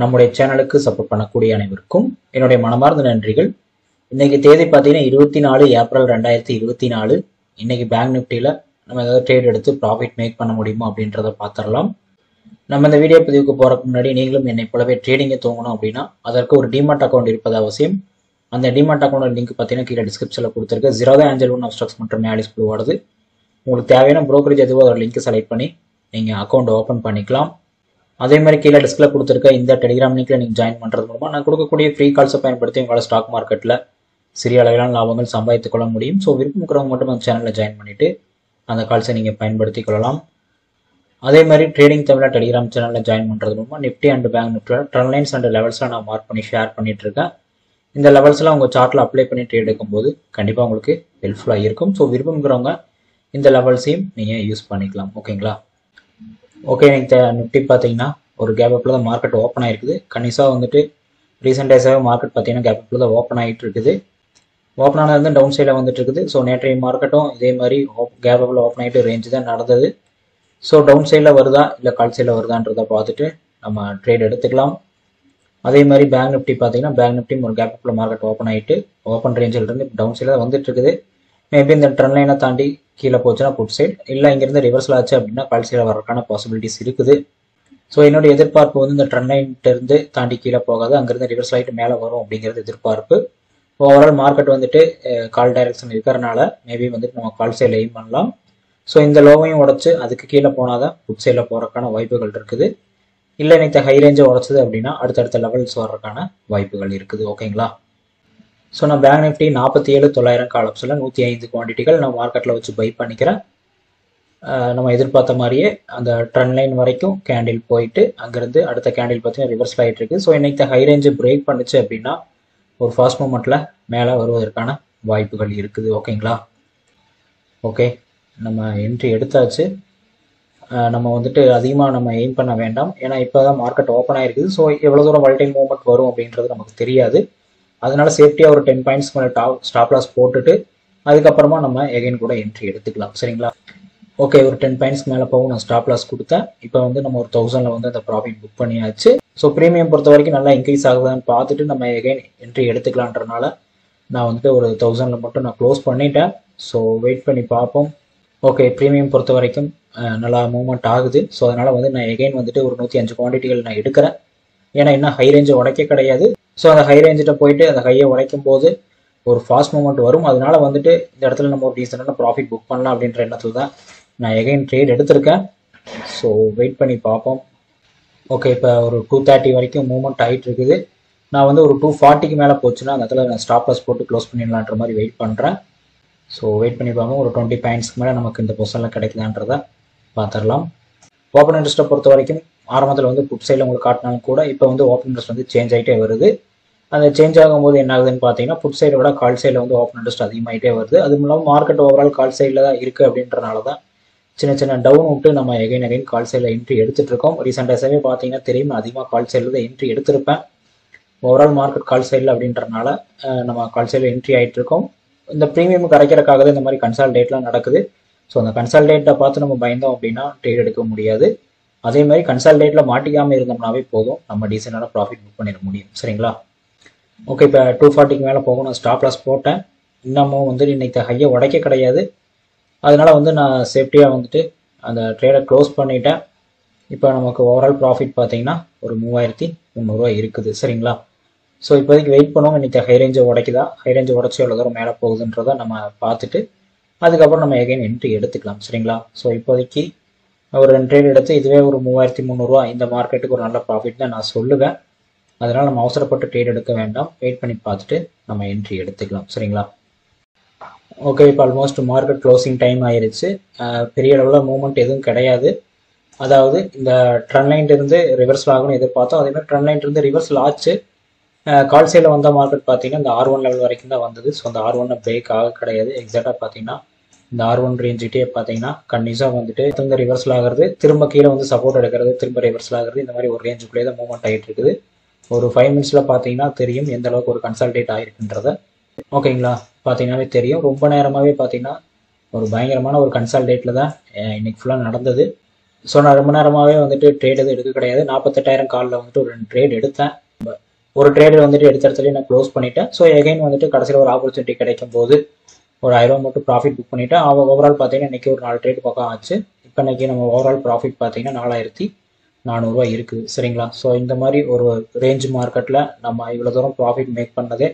நம்முடைய சேனலுக்கு சப்போர்ட் பண்ணக்கூடிய அனைவருக்கும் என்னுடைய மனமார்ந்த நன்றிகள். இன்னைக்கு தேதி பார்த்தீங்கன்னா இருபத்தி நாலு ஏப்ரல் ரெண்டாயிரத்தி இருபத்தி நாலு. இன்னைக்கு பேங்க் நிஃப்டியில் நம்ம ஏதாவது ட்ரேட் எடுத்து ப்ராஃபிட் மேக் பண்ண முடியுமா அப்படின்றத பார்த்துடலாம். நம்ம இந்த வீடியோ பதிவுக்கு போகிறதுக்கு முன்னாடி நீங்களும் என்னை போலவே ட்ரேடிங்கை தூங்கணும் அப்படின்னா அதற்கு ஒரு டிமாட் அக்கௌண்ட் இருப்பது அவசியம். அந்த டிமாட் அக்கௌண்ட் லிங்க் பார்த்தீங்கன்னா கீழே டிஸ்கிரிப்ஷனில் கொடுத்துருக்கு. Zerodha Angel one of stocks மற்றும் மேலிஸ் வருது உங்களுக்கு தேவையான ப்ரோக்கரேஜ் எதுவோ அதோட லிங்க் செலக்ட் பண்ணி நீங்கள் அக்கௌண்ட் ஓப்பன் பண்ணிக்கலாம். அதே மாதிரி கீழே டிஸ்கில் கொடுத்துருக்க இந்த டெலிகிராம் லிங்க்ல நீங்கள் ஜாயின் பண்ணுறது மூலமாக நான் கொடுக்கக்கூடிய ஃப்ரீ கால்ஸை பயன்படுத்தி உங்களால் ஸ்டாக் மார்க்கெட்டில் சிறிய அளவிலான லாபங்கள் சம்பாதித்துக் கொள்ள முடியும். ஸோ விருப்பம் மட்டும் அந்த சேனலில் ஜாயின் பண்ணிவிட்டு அந்த கால்ஸை நீங்கள் பயன்படுத்தி கொள்ளலாம். அதே மாதிரி ட்ரேடிங் தமிழா டெலிகிராம் சேனலில் ஜாயின் பண்ணுறது மூலமாக நிஃப்டி அண்ட் பேங்க் நிஃப்டியில் ட்ரெண்ட் லைன்ஸ் அண்ட் லெவல்ஸில் நான் மார்க் பண்ணி ஷேர் பண்ணிட்டு இருக்கேன். இந்த லெவல்ஸ்லாம் உங்கள் சார்ட்டில் அப்ளை பண்ணி ட்ரேட் எடுக்கும்போது கண்டிப்பாக உங்களுக்கு ஹெல்ப்ஃபுல்லாக இருக்கும். ஸோ விருப்பம் இந்த லெவல்ஸையும் நீங்கள் யூஸ் பண்ணிக்கலாம். ஓகேங்களா ஓகே எனக்கு நிஃப்டி பார்த்தீங்கன்னா ஒரு கேப் அப்பில் தான் மார்க்கெட் ஓப்பன் ஆயிருக்குது. கணிசாக வந்துட்டு ரீசெண்ட் டேஸாகவே மார்க்கெட் பார்த்தீங்கன்னா கேப் அப்பில் தான் ஓப்பன் ஆகிட்டு இருக்குது ஓப்பன் ஆனது வந்து டவுன் சைடில் வந்துட்டு இருக்குது ஸோ நேற்றைய மார்க்கெட்டும் இதே மாதிரி கேப் அப்பில் ஓப்பன் ஆகிட்டு ரேஞ்சு தான் நடந்தது. ஸோ டவுன் சைடில் வருதா இல்லை கால் சைடில் வருதான்றதை பார்த்துட்டு நம்ம ட்ரேட் எடுத்துக்கலாம். அதே மாதிரி பேங்க் நிஃப்டி பார்த்தீங்கன்னா பேங்க் நிஃப்டி ஒரு கேப் அப்பில் மார்க்கெட் ஓப்பன் ஆகிட்டு ஓப்பன் ரேஞ்சில் இருந்து டவுன் சைடில் வந்துட்டு இருக்குது மேபி இந்த ட்ரெண்ட் லைனை தாண்டி கீழே போச்சுன்னா புட் சைட் இல்லை இங்கேருந்து ரிவர்ஸில் ஆச்சு அப்படின்னா கால் சைடில் வரக்கான பாசிபிலிட்டிஸ் இருக்குது. ஸோ என்னோடய எதிர்பார்ப்பு வந்து இந்த ட்ரெண்ட் லைன்ட்டிருந்து தாண்டி கீழே போகாது. அங்கேருந்து ரிவர்ஸ் ஆகிட்டு மேலே வரும் அப்படிங்கிறது எதிர்பார்ப்பு. ஓவரால் மார்க்கெட் வந்துட்டு கால் டைரக்ஷன் இருக்கிறனால மேபி வந்துட்டு நம்ம கால் சைடில் எய்ம் பண்ணலாம். ஸோ இந்த லோவையும் உடச்சு அதுக்கு கீழே போனால் தான் புட் சைடில் போகிறதுக்கான வாய்ப்புகள் இருக்குது. இல்லை இன்னைக்கு ஹை ரேஞ்சை உடச்சது அப்படின்னா அடுத்தடுத்த லெவல்ஸ் வர்றதுக்கான வாய்ப்புகள் இருக்குது. ஓகேங்களா ஸோ நான் பேங்க் நிஃப்டி நாற்பத்தி ஏழு தொள்ளாயிரம் காலப்ஸில் நூற்றி ஐந்து குவான்டிட்டிகள் நான் மார்க்கெட்டில் வச்சு பை பண்ணிக்கிறேன். நம்ம எதிர்பார்த்த மாதிரியே அந்த ட்ரெண்ட் லைன் வரைக்கும் கேண்டில் போயிட்டு அங்கேருந்து அடுத்த கேண்டில் பார்த்தீங்கன்னா ரிவர்ஸ் ஆகிட்டு இருக்கு. ஸோ இன்னைக்கு ஹை ரேஞ்சு பிரேக் பண்ணுச்சு அப்படின்னா ஒரு ஃபாஸ்ட் மூமெண்ட்டில் மேலே வருவதற்கான வாய்ப்புகள் இருக்குது. ஓகேங்களா ஓகே நம்ம என்ட்ரி எடுத்தாச்சு. நம்ம வந்துட்டு அதிகமாக நம்ம எய்ம் பண்ண வேண்டாம். ஏன்னா இப்போ தான் மார்க்கெட் ஓப்பன் ஆகிருக்குது ஸோ எவ்வளோ தூரம் வல்டைல் மூவ்மெண்ட் வரும் அப்படின்றது நமக்கு தெரியாது. அதனால சேஃப்டியாக ஒரு டென் பாயிண்ட்ஸ் மேலே டாப் ஸ்டாப் லாஸ் போட்டுட்டு அதுக்கப்புறமா நம்ம எகைன் கூட என்ட்ரி எடுத்துக்கலாம். சரிங்களா? ஓகே ஒரு டென் பாயிண்ட்ஸ் மேலே போகும் நான் ஸ்டாப் லாஸ் கொடுத்தேன். இப்போ வந்து நம்ம ஒரு தௌசண்டில் வந்து அந்த ப்ராஃபிட் புக் பண்ணியாச்சு. ஸோ ப்ரீமியம் பொறுத்த வரைக்கும் நல்லா இன்க்ரீஸ் ஆகுதான்னு பார்த்துட்டு நம்ம எகைன் என்ட்ரி எடுத்துக்கலான்றனால நான் வந்துட்டு ஒரு தௌசண்டில் மட்டும் நான் க்ளோஸ் பண்ணிட்டேன். ஸோ வெயிட் பண்ணி பார்ப்போம். ஓகே ப்ரீமியம் பொறுத்த வரைக்கும் நல்லா மூவ்மெண்ட் ஆகுது. ஸோ அதனால் வந்து நான் எகைன் வந்துட்டு ஒரு நூற்றி அஞ்சு குவான்டிட்டிகள் நான் எடுக்கிறேன். ஏன்னா இன்னும் ஹை ரேஞ்சை உடைக்க கிடையாது. ஸோ அந்த ஹை ரேஞ்சிட்ட போயிட்டு அந்த ஹையை உடைக்கும் போது ஒரு ஃபாஸ்ட் மூமெண்ட் வரும். அதனால வந்துட்டு இந்த இடத்துல நம்ம ஒரு டீசெண்டான ப்ராஃபிட் புக் பண்ணலாம் அப்படின்ற எண்ணத்தில் தான் நான் எகைன் ட்ரேட் எடுத்திருக்கேன். ஸோ வெயிட் பண்ணி பார்ப்போம். ஓகே இப்போ ஒரு டூ தேர்ட்டி வரைக்கும் மூவ்மெண்ட் ஆகிட்டு இருக்குது. நான் வந்து ஒரு டூ ஃபார்ட்டிக்கு மேலே போச்சுன்னா அந்த இடத்துல நான் ஸ்டாப் லாஸ் போட்டு க்ளோஸ் பண்ணிடலான்ற மாதிரி வெயிட் பண்ணுறேன் ஸோ வெயிட் பண்ணி பார்ப்போம். ஒரு டுவெண்ட்டி பாயிண்ட்ஸ்க்கு மேலே நமக்கு இந்த பொசிஷனில் கிடைக்குதான்றதை பார்த்துடலாம். ஓப்பன் இன்ட்ரெஸ்ட்டை பொறுத்த வரைக்கும் ஆரம்பத்தில் வந்து புட் சைடில் உங்களுக்கு காட்டினாலும் கூட இப்போ வந்து ஓப்பன் இன்ட்ரெஸ்ட் வந்து சேஞ்ச் ஆகிட்டே வருது. அந்த சேஞ்ச் ஆகும்போது என்ன ஆகுதுன்னு பார்த்தீங்கன்னா புட் சைடை விட கால் சைடில் வந்து ஓப்பன் இன்ட்ரெஸ்ட் அதிகமாகிட்டே வருது. அதுவும் இல்லாமல் மார்க்கெட் ஓவரால் கால் சைடில் தான் இருக்குது அப்படின்றனால தான் சின்ன சின்ன டவுன் விட்டு நம்ம எகைன் எகைன் கால் சைடில் என்ட்ரி எடுத்துகிட்டு இருக்கோம். ரீசெண்ட் டேஸாகவே பார்த்தீங்கன்னா தெரியும் அதிகமாக கால் சைடில் தான் என்ட்ரி எடுத்திருப்பேன். ஓவரால் மார்க்கெட் கால் சைடில் அப்படின்றனால நம்ம கால் சைடில் என்ட்ரி ஆகிட்டு இருக்கோம். இந்த ப்ரீமியம் கரைக்கிறதுக்காக தான் இந்த மாதிரி கன்சால்டேட்லாம் நடக்குது. ஸோ அந்த கன்சால்டேட்டை பார்த்து நம்ம பயந்தோம் அப்படின்னா ட்ரேட் எடுக்க முடியாது. அதே மாதிரி கன்சால்டேட்டில் மாட்டிக்காமல் இருந்தோம்னாவே போதும். நம்ம டீசெண்டான ப்ராஃபிட் புக் பண்ணிட முடியும். சரிங்களா? ஓகே இப்போ டூ ஃபார்ட்டிக்கு மேலே போகும் நான் ஸ்டாப் லாஸ் போட்டேன். இன்னமும் வந்து இன்னைக்கு ஹையை உடைக்க கிடையாது. அதனால் வந்து நான் சேஃப்டியாக வந்துட்டு அந்த ட்ரேடை க்ளோஸ் பண்ணிட்டேன். இப்போ நமக்கு ஓவரால் ப்ராஃபிட் பார்த்தீங்கன்னா ஒரு மூவாயிரத்தி முந்நூறுரூவா இருக்குது. சரிங்களா? ஸோ இப்போதைக்கு வெயிட் பண்ணுவோம். இன்றைக்கி ஹை ரேஞ்சை உடைக்குதா? ஹை ரேஞ்சை உடச்சி எவ்வளோ தூரம் மேலே போகுதுன்றதை நம்ம பார்த்துட்டு அதுக்கப்புறம் நம்ம எகைன் என்ட்ரி எடுத்துக்கலாம். சரிங்களா? ஸோ இப்போதைக்கு ஒரு ரெண்டு ட்ரேட் எடுத்து இதுவே ஒரு மூவாயிரத்தி முந்நூறுரூவா இந்த மார்க்கெட்டுக்கு ஒரு நல்ல ப்ராஃபிட் தான் நான் சொல்லுவேன். அதனால் நம்ம அவசரப்பட்டு ட்ரேட் எடுக்க வேண்டாம். வெயிட் பண்ணி பார்த்துட்டு நம்ம என்ட்ரி எடுத்துக்கலாம். சரிங்களா? ஓகே இப்போ ஆல்மோஸ்ட் மார்க்கெட் க்ளோசிங் டைம் ஆயிருச்சு. பெரிய அளவில் மூவ்மெண்ட் எதுவும் கிடையாது. அதாவது இந்த ட்ரெண்ட் லைன்லேருந்து இருந்து ஆகும்னு எதிர்பார்த்தோம். அதே மாதிரி ட்ரெண்ட் லைன் இருந்து ரிவர்ஸில் ஆச்சு. கால் சைடில் வந்த மார்க்கெட் பார்த்தீங்கன்னா இந்த ஆர் ஒன் லெவல் வரைக்கும் தான் வந்தது. ஸோ அந்த ஆர் ஒன்னை பிரேக் ஆக கிடையாது. எக்ஸாக்டாக பார்த்தீங்கன்னா இந்த ஆர் ஒன் ரேஞ்சிட்டே பார்த்தீங்கன்னா கன்னிஸாக வந்துட்டு திரும்ப ரிவர்ஸில் ஆகிறது திரும்ப கீழே வந்து சப்போர்ட் எடுக்கிறது திரும்ப ரிவர்ஸில் ஆகிறது இந்த மாதிரி ஒரு ரேஞ்சுக்குள்ளே தான் மூவ்மெண்ட் ஆகிட்டு இருக்குது. ஒரு ஃபைவ் மினிட்ஸில் பார்த்தீங்கன்னா தெரியும் எந்த அளவுக்கு ஒரு கன்சல்டேட் ஆகிருக்குன்றத ஓகேங்களா பார்த்தீங்கன்னாவே தெரியும். ரொம்ப நேரமாகவே பார்த்தீங்கன்னா ஒரு பயங்கரமான ஒரு கன்சல்டேட்டில் தான் இன்றைக்கி இன்னைக்கு ஃபுல்லாக நடந்தது. ஸோ நான் ரொம்ப நேரமாகவே வந்துட்டு ட்ரேட் எதுவும் எடுக்க கிடையாது. நாற்பத்தெட்டாயிரம் காலில் வந்துட்டு ஒரு ரெண்டு ட்ரேட் எடுத்தேன். ஒரு ட்ரேடு வந்துட்டு எடுத்த இடத்துல நான் க்ளோஸ் பண்ணிட்டேன். ஸோ எகைன் வந்துட்டு கடைசியில் ஒரு ஆப்பர்ச்சுனிட்டி கிடைக்கும் போது ஒரு ஆயிரம் மட்டும் ப்ராஃபிட் புக் பண்ணிவிட்டு அவன் ஓவரால் பார்த்தீங்கன்னா இன்றைக்கி ஒரு நாலு ட்ரேட் பக்கம் ஆச்சு. இப்போ இன்றைக்கி நம்ம ஓவரால் ப்ராஃபிட் பார்த்தீங்கன்னா நாலாயிரத்தி நானூறுரூவா இருக்குது சரிங்களா? ஸோ இந்த மாதிரி ஒரு ரேஞ்ச் மார்க்கெட்டில் நம்ம இவ்வளோ தூரம் ப்ராஃபிட் மேக் பண்ணதே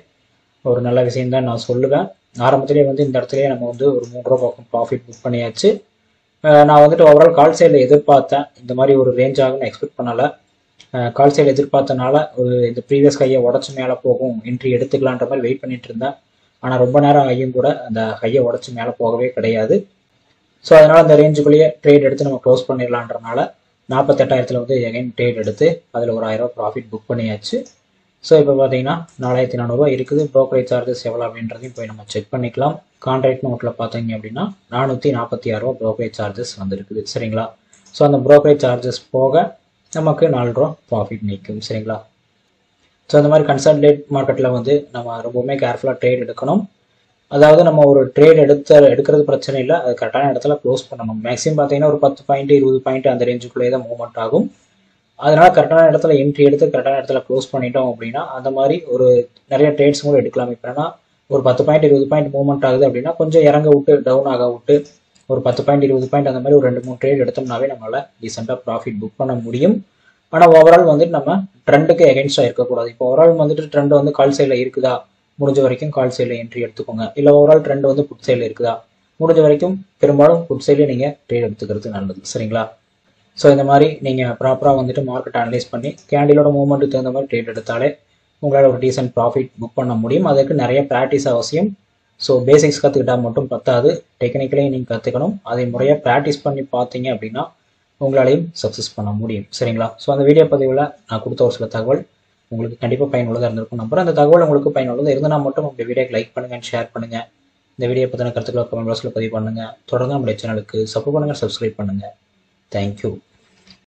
ஒரு நல்ல விஷயம் தான் நான் சொல்லுவேன். ஆரம்பத்திலே வந்து இந்த இடத்துலயே நம்ம வந்து ஒரு மூணு ரூபா பக்கம் ப்ராஃபிட் புக் பண்ணியாச்சு. நான் வந்துட்டு ஓவரால் கால் சைடில் எதிர்பார்த்தேன். இந்த மாதிரி ஒரு ரேஞ்ச் ஆகும்னு எக்ஸ்பெக்ட் பண்ணலை. கால் சைடு எதிர்பார்த்தனால ஒரு இந்த ப்ரீவியஸ் கையை உடச்சி மேலே போகும் என்ட்ரி எடுத்துக்கலான்ற மாதிரி வெயிட் பண்ணிட்டு இருந்தேன். ஆனால் ரொம்ப நேரம் ஆகியும் கூட அந்த கையை உடச்சி மேலே போகவே கிடையாது. ஸோ அதனால் அந்த ரேஞ்சுக்குள்ளேயே ட்ரேட் எடுத்து நம்ம க்ளோஸ் பண்ணிடலான்றனால நாற்பத்தெட்டாயிரத்தில் வந்து எகைன் ட்ரேட் எடுத்து அதில் ஒரு ஆயிரம் ப்ராஃபிட் புக் பண்ணியாச்சு. ஸோ இப்போ பார்த்தீங்கன்னா நாலாயிரத்தி நானூறுரூவா இருக்குது. ப்ரோக்கரேஜ் சார்ஜஸ் எவ்வளோ அப்படின்றதையும் போய் நம்ம செக் பண்ணிக்கலாம். கான்ட்ராக்ட் நோட்டில் பார்த்தீங்க அப்படின்னா நானூற்றி நாற்பத்தி ஆறுரூவா ப்ரோக்கரேஜ் சார்ஜஸ் வந்துருக்குது. சரிங்களா? ஸோ அந்த ப்ரோக்கரேஜ் சார்ஜஸ் போக நமக்கு நாலு ரூபா ப்ராஃபிட் நிற்கும். சரிங்களா? ஸோ அந்த மாதிரி கன்சல்டேட் மார்க்கெட்டில் வந்து நம்ம ரொம்பவுமே கேர்ஃபுல்லாக ட்ரேட் எடுக்கணும். அதாவது நம்ம ஒரு ட்ரேட் எடுத்த எடுக்கிறது பிரச்சனை இல்லை. அது கரெக்டான இடத்துல க்ளோஸ் பண்ணணும். மேக்ஸிமம் பார்த்தீங்கன்னா ஒரு பத்து பாயிண்ட் இருபது பாயிண்ட் அந்த ரேஞ்சுக்குள்ளே தான் மூவ்மெண்ட் ஆகும். அதனால கரெக்டான இடத்துல என்ட்ரி எடுத்து கரெக்டான இடத்துல க்ளோஸ் பண்ணிட்டோம் அப்படின்னா அந்த மாதிரி ஒரு நிறைய ட்ரேட்ஸ் கூட எடுக்கலாம். இப்போ ஒரு பத்து பாயிண்ட் இருபது பாயிண்ட் மூவ்மெண்ட் ஆகுது அப்படின்னா கொஞ்சம் இறங்க விட்டு டவுன் ஆக விட்டு ஒரு பத்து பாயிண்ட் இருபது பாயிண்ட் அந்த மாதிரி ஒரு ரெண்டு மூணு ட்ரேட் எடுத்தோம்னாவே நம்மளால் டீசெண்டாக ப்ராஃபிட் புக் பண்ண முடியும். ஆனால் ஓவரால் வந்துட்டு நம்ம ட்ரெண்டுக்கு எகென்ஸ்டாக இருக்கக்கூடாது. இப்போ ஓவரால் வந்துட்டு ட்ரெண்ட் வந்து கால் சைடில் இருக்குதா? முடிஞ்ச வரைக்கும் கால் சைடில் என்ட்ரி எடுத்துக்கோங்க. இல்லை ஓவரால் ட்ரெண்ட் வந்து புட் சைடில் இருக்குதா? முடிஞ்ச வரைக்கும் பெரும்பாலும் புட் சைடில் நீங்கள் ட்ரேட் எடுத்துக்கிறது நல்லது. சரிங்களா? ஸோ இந்த மாதிரி நீங்கள் ப்ராப்பராக வந்துட்டு மார்க்கெட் அனலைஸ் பண்ணி கேண்டிலோட மூவ்மெண்ட்டுக்கு தகுந்த மாதிரி ட்ரேட் எடுத்தாலே உங்களால் ஒரு டீசென்ட் ப்ராஃபிட் புக் பண்ண முடியும். அதுக்கு நிறைய ப்ராக்டிஸ் அவசியம். ஸோ பேசிக்ஸ் கற்றுக்கிட்டால் மட்டும் பத்தாது. டெக்னிக்கலையும் நீங்கள் கற்றுக்கணும் அதை முறையாக ப்ராக்டிஸ் பண்ணி பார்த்தீங்க அப்படின்னா உங்களாலையும் சக்ஸஸ் பண்ண முடியும். சரிங்களா? ஸோ அந்த வீடியோ பதிவில் நான் கொடுத்த ஒரு சில தகவல். உங்களுக்கு கண்டிப்பாக பயனுள்ளதாக இருந்திருக்கும். நம்புறேன். அந்த தகவல் உங்களுக்கு பயனுள்ளதாக இருந்தால் மட்டும் உங்கள் வீடியோக்கு லைக் பண்ணுங்கள் ஷேர் பண்ணுங்கள் இந்த வீடியோ பற்றின கருத்துக்களை கமெண்ட் பாக்ஸில் பதிவு பண்ணுங்கள் தொடர்ந்து நம்முடைய சேனலுக்கு சப்போர்ட் பண்ணுங்கள் சப்ஸ்கிரைப் பண்ணுங்கள் தேங்க்யூ